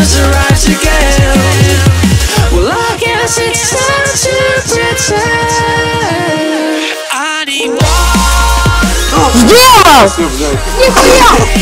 the summer's arrived again. Well, I guess it's time to pretend. I need more. Yeah! Все,